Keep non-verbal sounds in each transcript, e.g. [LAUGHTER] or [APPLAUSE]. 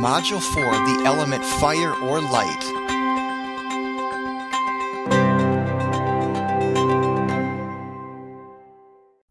Module 4 The Element Fire or Light.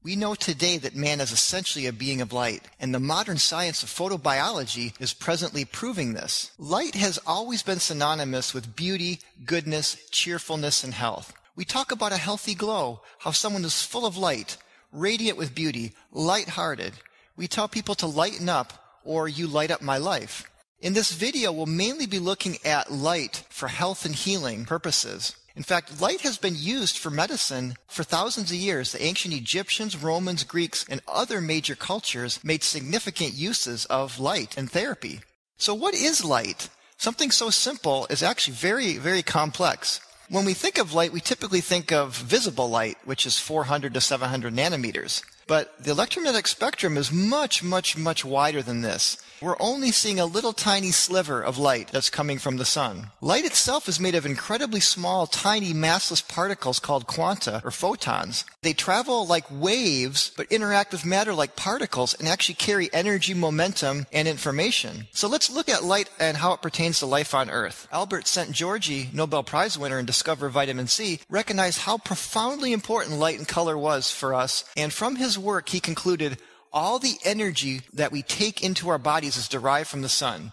We know today that man is essentially a being of light, and the modern science of photobiology is presently proving this. Light has always been synonymous with beauty, goodness, cheerfulness, and health. We talk about a healthy glow, how someone is full of light, radiant with beauty, light-hearted. We tell people to lighten up, or you light up my life. In this video, we'll mainly be looking at light for health and healing purposes. In fact, light has been used for medicine for thousands of years. The ancient Egyptians, Romans, Greeks, and other major cultures made significant uses of light in therapy. So what is light? Something so simple is actually very, very complex. When we think of light, we typically think of visible light, which is 400 to 700 nanometers. But the electromagnetic spectrum is much, much, much wider than this. We're only seeing a little tiny sliver of light that's coming from the sun. Light itself is made of incredibly small, tiny, massless particles called quanta or photons. They travel like waves, but interact with matter like particles and actually carry energy, momentum, and information. So let's look at light and how it pertains to life on Earth. Albert Szent-Györgyi, Nobel Prize winner and discoverer of vitamin C, recognized how profoundly important light and color was for us, and from his work he concluded all the energy that we take into our bodies is derived from the sun.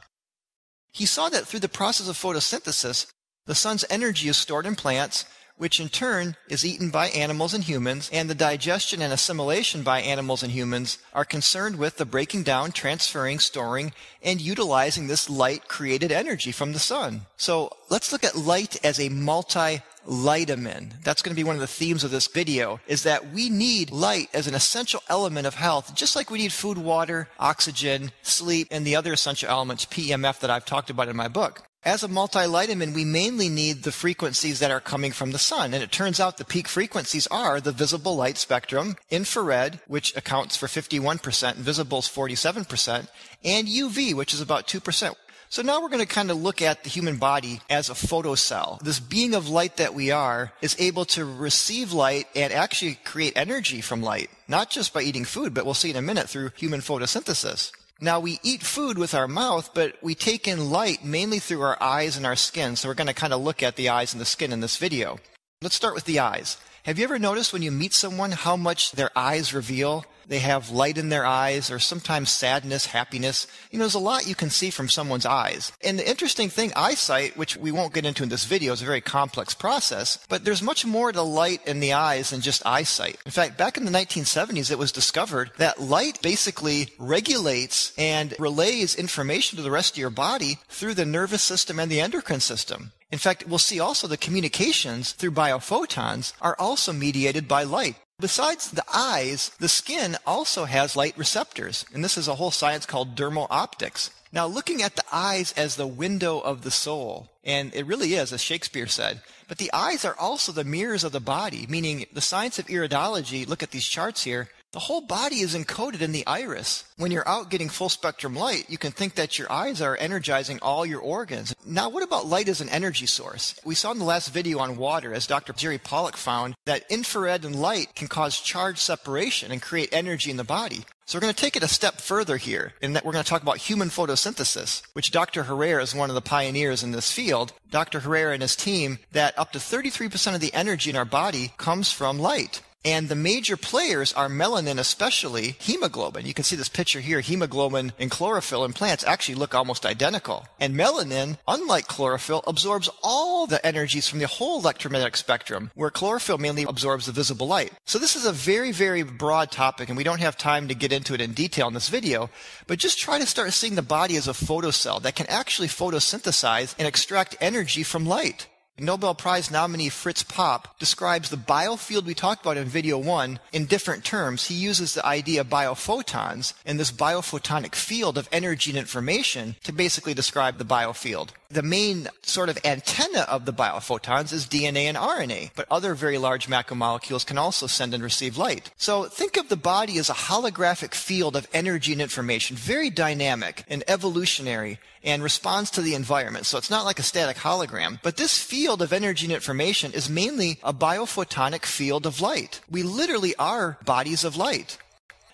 He saw that through the process of photosynthesis, the sun's energy is stored in plants, which in turn is eaten by animals and humans, and the digestion and assimilation by animals and humans are concerned with the breaking down, transferring, storing, and utilizing this light created energy from the sun. So let's look at light as a multi vitamin. That's going to be one of the themes of this video is that we need light as an essential element of health, just like we need food, water, oxygen, sleep, and the other essential elements, PEMF, that I've talked about in my book. As a multivitamin, we mainly need the frequencies that are coming from the sun. And it turns out the peak frequencies are the visible light spectrum, infrared, which accounts for 51%, visible is 47%, and UV, which is about 2%. So now we're going to kind of look at the human body as a photocell. This being of light that we are is able to receive light and actually create energy from light, not just by eating food, but we'll see in a minute through human photosynthesis. Now we eat food with our mouth, but we take in light mainly through our eyes and our skin. So we're going to kind of look at the eyes and the skin in this video. Let's start with the eyes. Have you ever noticed when you meet someone how much their eyes reveal? They have light in their eyes or sometimes sadness, happiness. You know, there's a lot you can see from someone's eyes. And the interesting thing, eyesight, which we won't get into in this video, is a very complex process, but there's much more to light in the eyes than just eyesight. In fact, back in the 1970s, it was discovered that light basically regulates and relays information to the rest of your body through the nervous system and the endocrine system. In fact, we'll see also the communications through biophotons are also mediated by light. Besides the eyes, the skin also has light receptors, and this is a whole science called dermal optics. Now, looking at the eyes as the window of the soul, and it really is, as Shakespeare said, but the eyes are also the mirrors of the body, meaning the science of iridology, look at these charts here, the whole body is encoded in the iris. When you're out getting full spectrum light, you can think that your eyes are energizing all your organs. Now, what about light as an energy source? We saw in the last video on water, as Dr. Jerry Pollack found, that infrared and light can cause charge separation and create energy in the body. So we're going to take it a step further here, in that we're going to talk about human photosynthesis, which Dr. Herrera is one of the pioneers in this field. Dr. Herrera and his team, that up to 33% of the energy in our body comes from light. And the major players are melanin, especially hemoglobin. You can see this picture here. Hemoglobin and chlorophyll in plants actually look almost identical. And melanin, unlike chlorophyll, absorbs all the energies from the whole electromagnetic spectrum, where chlorophyll mainly absorbs the visible light. So this is a very, very broad topic, and we don't have time to get into it in detail in this video, but just try to start seeing the body as a photocell that can actually photosynthesize and extract energy from light. Nobel Prize nominee Fritz Popp describes the biofield we talked about in video one in different terms. He uses the idea of biophotons and this biophotonic field of energy and information to basically describe the biofield. The main sort of antenna of the biophotons is DNA and RNA, but other very large macromolecules can also send and receive light. So think of the body as a holographic field of energy and information, very dynamic and evolutionary and responds to the environment. So it's not like a static hologram, but this field of energy and information is mainly a biophotonic field of light. We literally are bodies of light.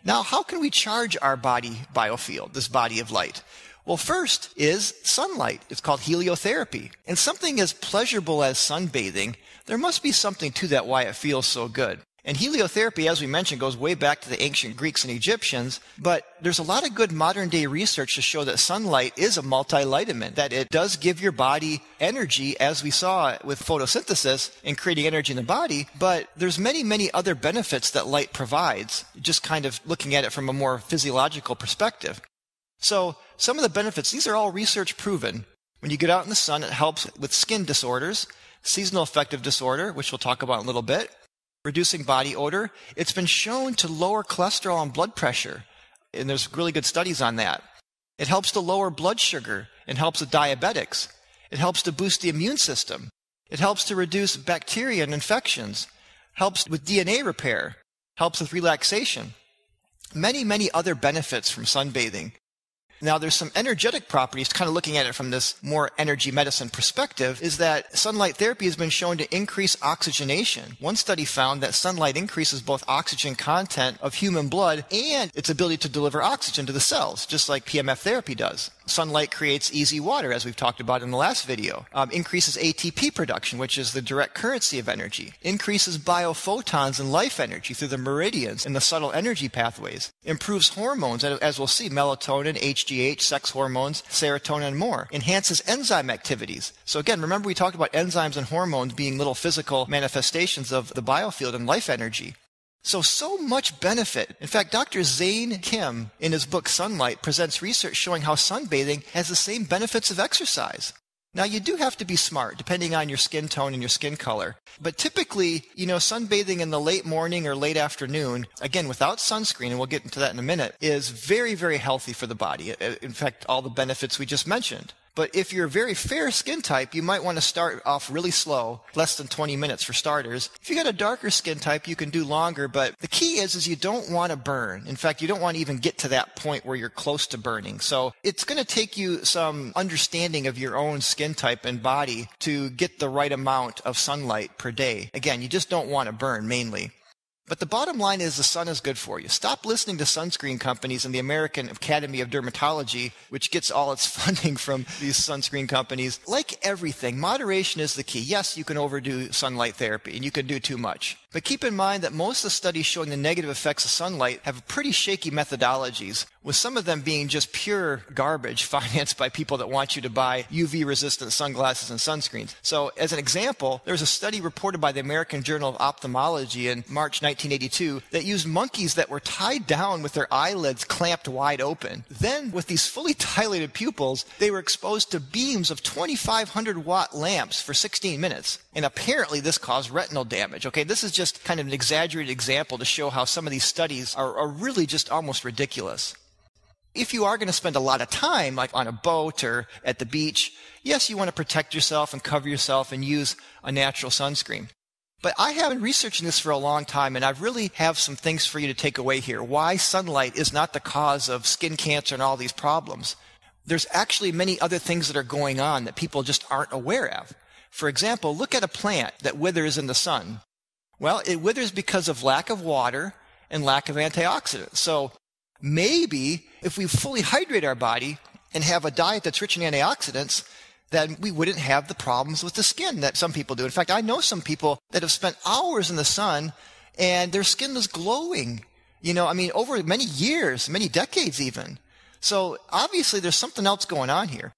Now, how can we charge our body biofield, this body of light? Well, first is sunlight. It's called heliotherapy. And something as pleasurable as sunbathing, there must be something to that why it feels so good. And heliotherapy, as we mentioned, goes way back to the ancient Greeks and Egyptians, but there's a lot of good modern day research to show that sunlight is a multivitamin, that it does give your body energy, as we saw with photosynthesis and creating energy in the body, but there's many, many other benefits that light provides, just kind of looking at it from a more physiological perspective. So some of the benefits, these are all research proven. When you get out in the sun, it helps with skin disorders, seasonal affective disorder, which we'll talk about in a little bit, reducing body odor. It's been shown to lower cholesterol and blood pressure, and there's really good studies on that. It helps to lower blood sugar and helps with diabetics. It helps to boost the immune system. It helps to reduce bacteria and infections, helps with DNA repair, helps with relaxation. Many, many other benefits from sunbathing. Now, there's some energetic properties, kind of looking at it from this more energy medicine perspective, is that sunlight therapy has been shown to increase oxygenation. One study found that sunlight increases both oxygen content of human blood and its ability to deliver oxygen to the cells, just like PEMF therapy does. Sunlight creates EZ water, as we've talked about in the last video. Um, increases ATP production, which is the direct currency of energy. Increases biophotons and life energy through the meridians and the subtle energy pathways. Improves hormones, as we'll see, melatonin, HGH, sex hormones, serotonin, and more. Enhances enzyme activities. So again, remember we talked about enzymes and hormones being little physical manifestations of the biofield and life energy. So, so much benefit. In fact, Dr. Zane Kime, in his book Sunlight, presents research showing how sunbathing has the same benefits of exercise. Now, you do have to be smart, depending on your skin tone and your skin color. But typically, you know, sunbathing in the late morning or late afternoon, again, without sunscreen, and we'll get into that in a minute, is very, very healthy for the body. Uh, in fact, all the benefits we just mentioned. But if you're a very fair skin type, you might want to start off really slow, less than 20 minutes for starters. If you got a darker skin type, you can do longer, but the key is, is you don't want to burn. In fact, you don't want to even get to that point where you're close to burning. So it's going to take you some understanding of your own skin type and body to get the right amount of sunlight per day. Again, you just don't want to burn mainly. But the bottom line is the sun is good for you. Stop listening to sunscreen companies and the American Academy of Dermatology, which gets all its [LAUGHS] funding from these sunscreen companies. Like everything, moderation is the key. Yes, you can overdo sunlight therapy and you can do too much. But keep in mind that most of the studies showing the negative effects of sunlight have pretty shaky methodologies, with some of them being just pure garbage [LAUGHS] financed by people that want you to buy UV resistant sunglasses and sunscreens. So, as an example, there was a study reported by the American Journal of Ophthalmology in March 1982 that used monkeys that were tied down with their eyelids clamped wide open. Then, with these fully dilated pupils, they were exposed to beams of 2500 watt lamps for 16 minutes. And apparently, this caused retinal damage. Okay, this is just kind of an exaggerated example to show how some of these studies are, are really just almost ridiculous. If you are going to spend a lot of time, like on a boat or at the beach, yes, you want to protect yourself and cover yourself and use a natural sunscreen. But I have been researching this for a long time, and I really have some things for you to take away here. Why sunlight is not the cause of skin cancer and all these problems. There's actually many other things that are going on that people just aren't aware of. For example, look at a plant that withers in the sun. Well, it withers because of lack of water and lack of antioxidants. So maybe if we fully hydrate our body and have a diet that's rich in antioxidants, then we wouldn't have the problems with the skin that some people do. In fact, I know some people that have spent hours in the sun and their skin is glowing. You know, I mean, over many years, many decades even. So obviously there's something else going on here.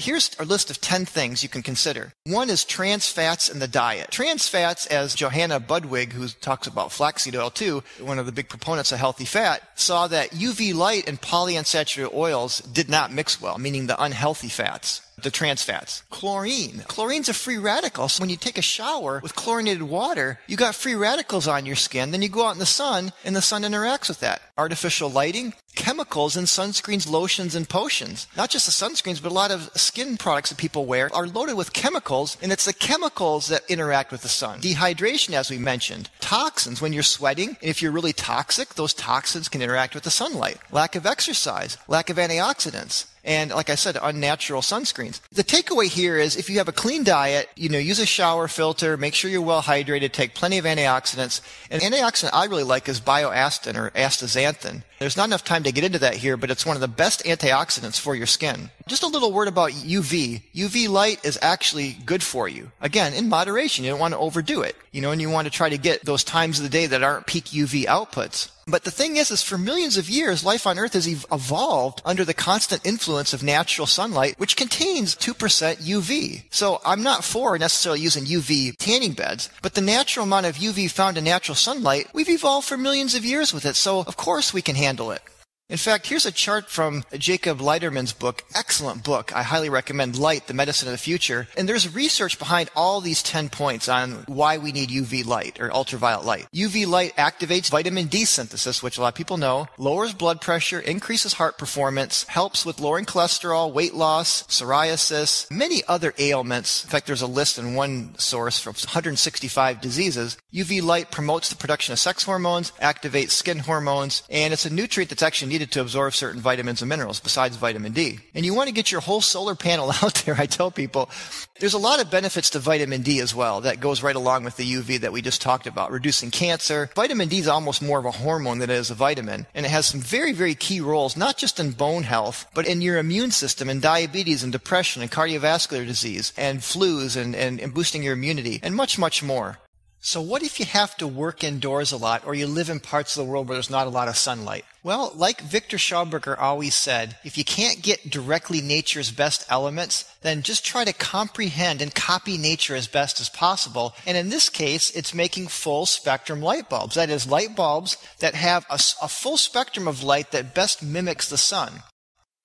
Here's a list of 10 things you can consider. One is trans fats in the diet. Trans fats, as Johanna Budwig, who talks about flaxseed oil too, one of the big proponents of healthy fat, saw that UV light and polyunsaturated oils did not mix well, meaning the unhealthy fats the trans fats. Chlorine. Chlorine's a free radical. So when you take a shower with chlorinated water, you got free radicals on your skin. Then you go out in the sun and the sun interacts with that. Artificial lighting, chemicals in sunscreens, lotions, and potions. Not just the sunscreens, but a lot of skin products that people wear are loaded with chemicals, and it's the chemicals that interact with the sun. Dehydration, as we mentioned. Toxins, when you're sweating, and if you're really toxic, those toxins can interact with the sunlight. Lack of exercise, lack of antioxidants and like I said, unnatural sunscreens. The takeaway here is if you have a clean diet, you know, use a shower filter, make sure you're well hydrated, take plenty of antioxidants. And antioxidant I really like is bioastin or astaxanthin. There's not enough time to get into that here, but it's one of the best antioxidants for your skin. Just a little word about UV. UV light is actually good for you. Again, in moderation. You don't want to overdo it. You know, and you want to try to get those times of the day that aren't peak UV outputs. But the thing is, is for millions of years, life on Earth has evolved under the constant influence of natural sunlight, which contains 2% UV. So I'm not for necessarily using UV tanning beds, but the natural amount of UV found in natural sunlight, we've evolved for millions of years with it. So of course we can handle it. In fact, here's a chart from Jacob Liberman's book. Excellent book. I highly recommend Light, the Medicine of the Future. And there's research behind all these 10 points on why we need UV light or ultraviolet light. UV light activates vitamin D synthesis, which a lot of people know, lowers blood pressure, increases heart performance, helps with lowering cholesterol, weight loss, psoriasis, many other ailments. In fact, there's a list in one source from 165 diseases. UV light promotes the production of sex hormones, activates skin hormones, and it's a nutrient that's actually needed needed to absorb certain vitamins and minerals besides vitamin D. And you want to get your whole solar panel [LAUGHS] out there. I tell people there's a lot of benefits to vitamin D as well that goes right along with the UV that we just talked about, reducing cancer. Vitamin D is almost more of a hormone than it is a vitamin. And it has some very, very key roles, not just in bone health, but in your immune system and diabetes and depression and cardiovascular disease and flus and, and, and boosting your immunity and much, much more. So what if you have to work indoors a lot or you live in parts of the world where there's not a lot of sunlight? Well, like Victor Schauberger always said, if you can't get directly nature's best elements, then just try to comprehend and copy nature as best as possible. And in this case, it's making full spectrum light bulbs. That is, light bulbs that have a, a full spectrum of light that best mimics the sun.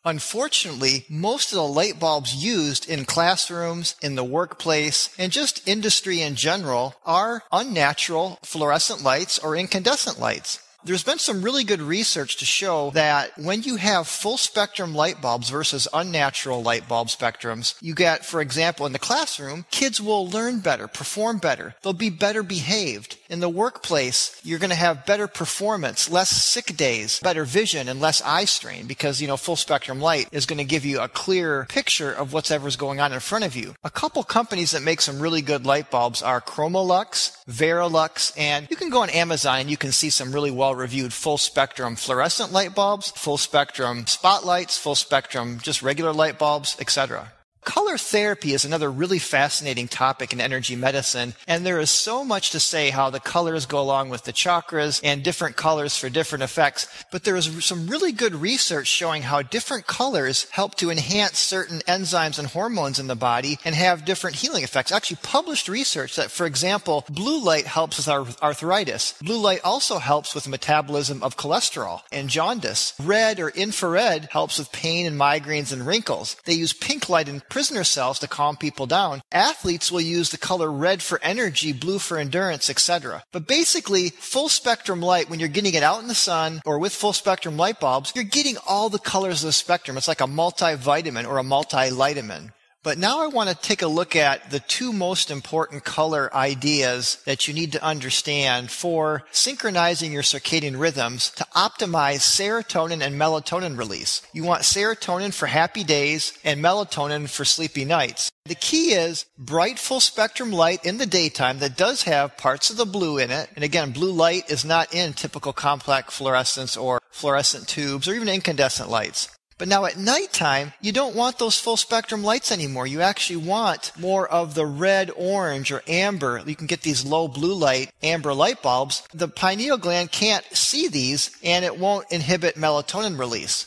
Unfortunately, most of the light bulbs used in classrooms, in the workplace, and just industry in general are unnatural fluorescent lights or incandescent lights. There's been some really good research to show that when you have full spectrum light bulbs versus unnatural light bulb spectrums, you get, for example, in the classroom, kids will learn better, perform better. They'll be better behaved. In the workplace, you're going to have better performance, less sick days, better vision, and less eye strain because, you know, full spectrum light is going to give you a clear picture of whatever's going on in front of you. A couple companies that make some really good light bulbs are Chromolux, Verilux, and you can go on Amazon and you can see some really well reviewed full spectrum fluorescent light bulbs, full spectrum spotlights, full spectrum just regular light bulbs, etc. Color therapy is another really fascinating topic in energy medicine, and there is so much to say how the colors go along with the chakras and different colors for different effects. But there is some really good research showing how different colors help to enhance certain enzymes and hormones in the body and have different healing effects. Actually, published research that, for example, blue light helps with arthritis. Blue light also helps with metabolism of cholesterol and jaundice. Red or infrared helps with pain and migraines and wrinkles. They use pink light in prisoner cells to calm people down. Athletes will use the color red for energy, blue for endurance, etc. But basically, full spectrum light, when you're getting it out in the sun or with full spectrum light bulbs, you're getting all the colors of the spectrum. It's like a multivitamin or a multivitamin. But now I want to take a look at the two most important color ideas that you need to understand for synchronizing your circadian rhythms to optimize serotonin and melatonin release. You want serotonin for happy days and melatonin for sleepy nights. The key is bright full spectrum light in the daytime that does have parts of the blue in it. And again, blue light is not in typical complex fluorescence or fluorescent tubes or even incandescent lights. But now at nighttime, you don't want those full spectrum lights anymore. You actually want more of the red, orange, or amber. You can get these low blue light, amber light bulbs. The pineal gland can't see these and it won't inhibit melatonin release.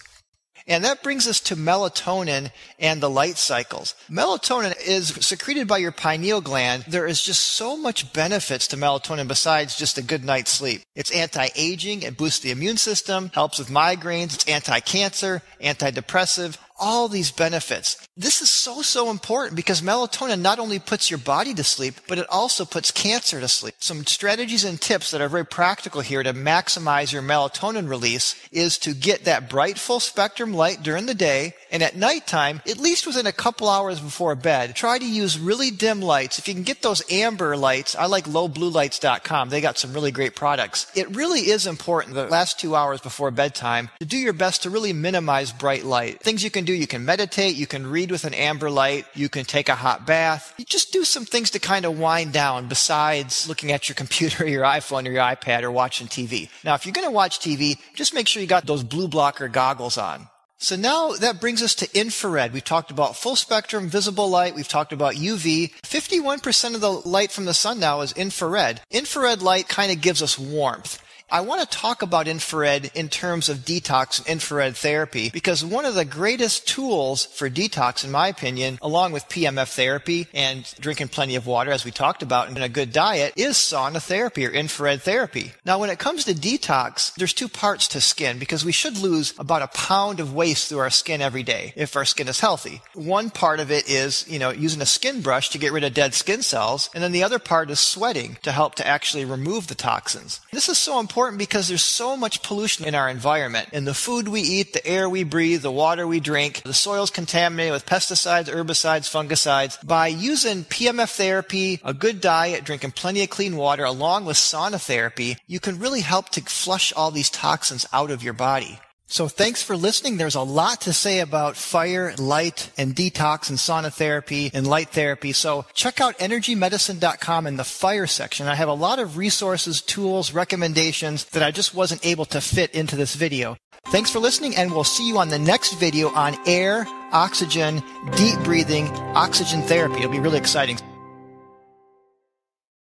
And that brings us to melatonin and the light cycles. Melatonin is secreted by your pineal gland. There is just so much benefits to melatonin besides just a good night's sleep. It's anti-aging, it boosts the immune system, helps with migraines, it's anti-cancer, antidepressive, all these benefits. This is so, so important because melatonin not only puts your body to sleep, but it also puts cancer to sleep. Some strategies and tips that are very practical here to maximize your melatonin release is to get that bright full spectrum light during the day And at nighttime, at least within a couple hours before bed, try to use really dim lights. If you can get those amber lights, I like lowbluelights.com. They got some really great products. It really is important the last two hours before bedtime to do your best to really minimize bright light. Things you can do, you can meditate, you can read with an amber light, you can take a hot bath. You just do some things to kind of wind down besides looking at your computer, [LAUGHS] your iPhone, or your iPad, or watching TV. Now, if you're going to watch TV, just make sure you got those blue blocker goggles on. So now that brings us to infrared. We've talked about full spectrum visible light. We've talked about UV. 51% of the light from the sun now is infrared. Infrared light kind of gives us warmth. I want to talk about infrared in terms of detox and infrared therapy because one of the greatest tools for detox, in my opinion, along with PEMF therapy and drinking plenty of water, as we talked about, and a good diet, is sauna therapy or infrared therapy. Now, when it comes to detox, there's two parts to skin because we should lose about a pound of waste through our skin every day if our skin is healthy. One part of it is, you know, using a skin brush to get rid of dead skin cells, and then the other part is sweating to help to actually remove the toxins. This is so important important because there's so much pollution in our environment. In the food we eat, the air we breathe, the water we drink, the soil's contaminated with pesticides, herbicides, fungicides. By using PEMF therapy, a good diet, drinking plenty of clean water, along with sauna therapy, you can really help to flush all these toxins out of your body. So thanks for listening. There's a lot to say about fire, light, and detox and sauna therapy and light therapy. So check out energymedicine.com in the fire section. I have a lot of resources, tools, recommendations that I just wasn't able to fit into this video. Thanks for listening and we'll see you on the next video on air, oxygen, deep breathing, oxygen therapy. It'll be really exciting.